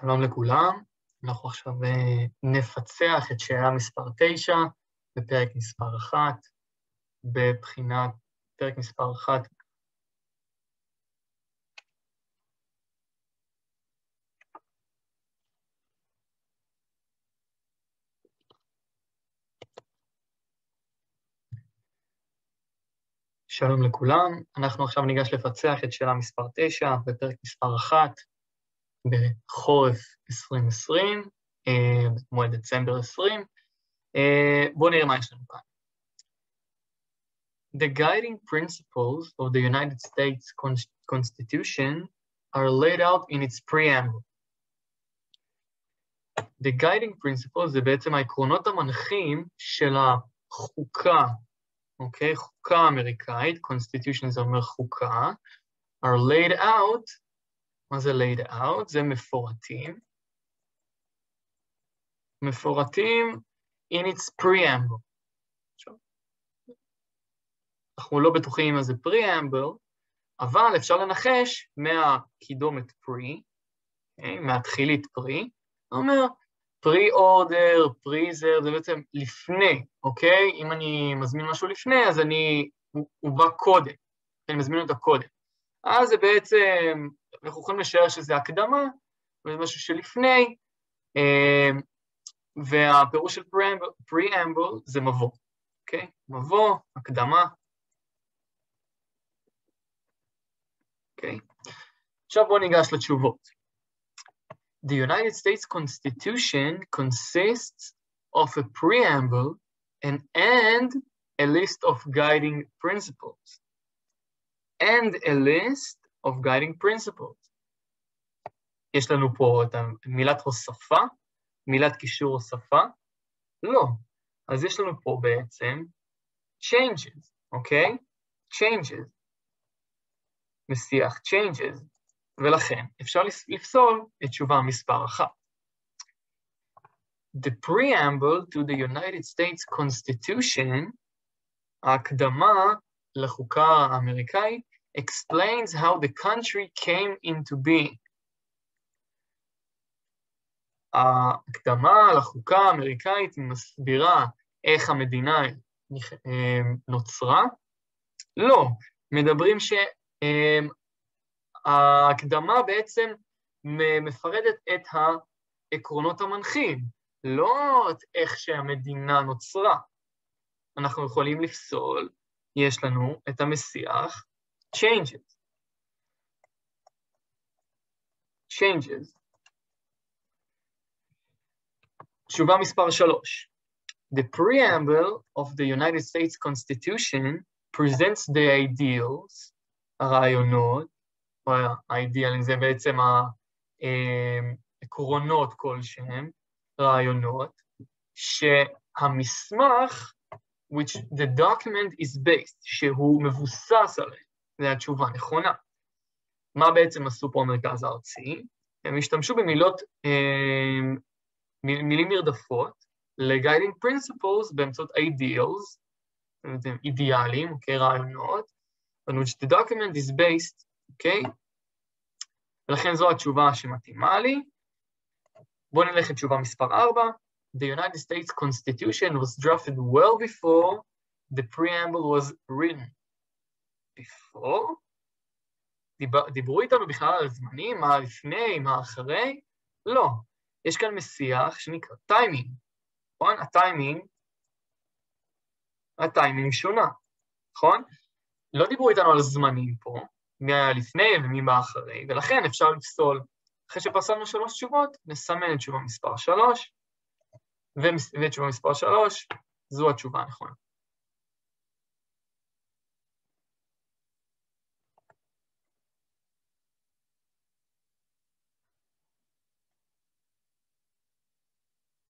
שלום לכולם, אנחנו עכשיו אה, נפצח את שאלה מספר 9 בפרק מספר 1, בבחינת פרק מספר 1. שלום לכולם, אנחנו עכשיו ניגש לפצח את שאלה מספר 9 בפרק מספר 1, בחורף 2020, מועד דצמבר 20. בואו נראה מה יש לנו כאן. The guiding principles of the United States Constitution are laid out in its preamble. The guiding principles זה בעצם העקרונות המנחים של החוקה, אוקיי? חוקה אמריקאית, Constitution זה אומר חוקה, are laid out מה זה laid out? זה מפורטים. מפורטים in its preamble. אנחנו לא בטוחים מה זה preamble, אבל אפשר לנחש מהקידומת pre, okay, אוקיי? מהתחילית pre, זה אומר pre-order, pre-zer, זה בעצם לפני, אוקיי? Okay? אם אני מזמין משהו לפני, אז אני, הוא, הוא בא קודם, אני מזמין אותו קודם. אז זה בעצם אנחנו יכולים לשער שזה הקדמה, וזה משהו שלפני, אמ, והפירוש של preamble זה מבוא, אוקיי? מבוא, הקדמה. אוקיי? עכשיו בואו ניגש לתשובות. The United States Constitution consists of a preamble and, and a list of guiding principles. And a list of guiding principles. יש לנו פה את מילת הוספה, מילת קישור הוספה? לא. אז יש לנו פה בעצם changes, אוקיי? Okay? changes. מסיח changes, ולכן אפשר לפסול את תשובה מספר אחת. The preamble to the United States Constitution, ההקדמה לחוקה האמריקאית, explains how the country came into being. ההקדמה לחוקה האמריקאית מסבירה איך המדינה נוצרה? לא, מדברים שההקדמה בעצם מפרדת את העקרונות המנחים, לא את איך שהמדינה נוצרה. אנחנו יכולים לפסול, יש לנו את המסיח, changes. changes. תשובה מספר שלוש. The preamble of the United States Constitution presents the ideals, הרעיונות, או האידיאלים זה בעצם העקרונות כלשהם, רעיונות, שהמסמך, which the document is based, שהוא מבוסס עליהם. זו התשובה נכונה. מה בעצם עשו פה המרכז הארצי? הם השתמשו במילות, אה, מילים נרדפות ל-guiding principles באמצעות ideals, אידיאלים, אוקיי, רעיונות, on which the document is based, אוקיי? ולכן זו התשובה שמתאימה לי. בואו נלך לתשובה מספר 4. The United States Constitution was drafted well before the preamble was written. Before, דיבר, דיברו איתנו בכלל על זמנים, מה לפני, מה אחרי? לא. יש כאן מסיח שנקרא טיימינג, נכון? הטיימינג, הטיימינג שונה, נכון? לא דיברו איתנו על זמנים פה, מי היה לפני ומי בא אחרי, ולכן אפשר לפסול. אחרי שפסלנו שלוש תשובות, נסמן את תשובה מספר שלוש, ותשובה מספר שלוש, זו התשובה הנכונה.